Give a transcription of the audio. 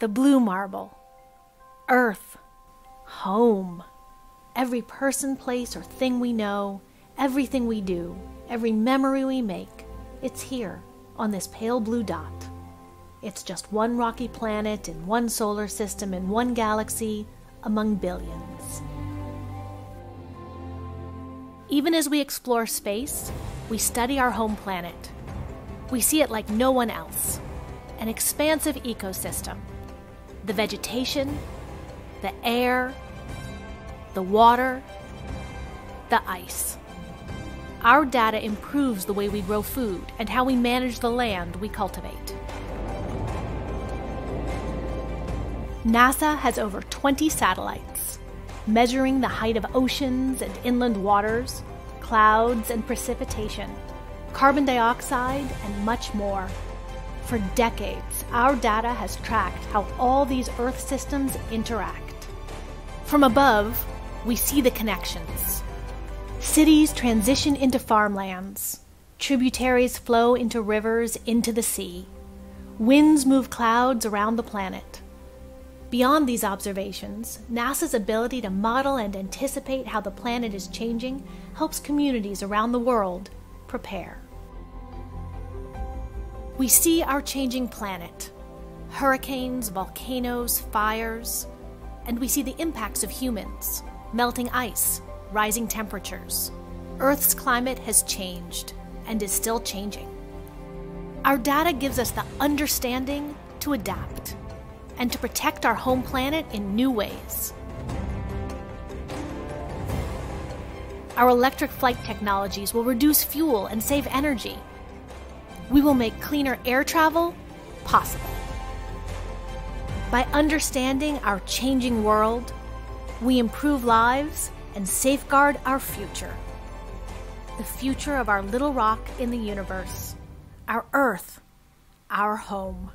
the blue marble, Earth, home. Every person, place, or thing we know, everything we do, every memory we make, it's here on this pale blue dot. It's just one rocky planet in one solar system in one galaxy among billions. Even as we explore space, we study our home planet. We see it like no one else an expansive ecosystem. The vegetation, the air, the water, the ice. Our data improves the way we grow food and how we manage the land we cultivate. NASA has over 20 satellites, measuring the height of oceans and inland waters, clouds and precipitation, carbon dioxide, and much more. For decades, our data has tracked how all these Earth systems interact. From above, we see the connections. Cities transition into farmlands, tributaries flow into rivers into the sea, winds move clouds around the planet. Beyond these observations, NASA's ability to model and anticipate how the planet is changing helps communities around the world prepare. We see our changing planet hurricanes, volcanoes, fires, and we see the impacts of humans melting ice, rising temperatures. Earth's climate has changed and is still changing. Our data gives us the understanding to adapt and to protect our home planet in new ways. Our electric flight technologies will reduce fuel and save energy we will make cleaner air travel possible. By understanding our changing world, we improve lives and safeguard our future. The future of our little rock in the universe, our Earth, our home.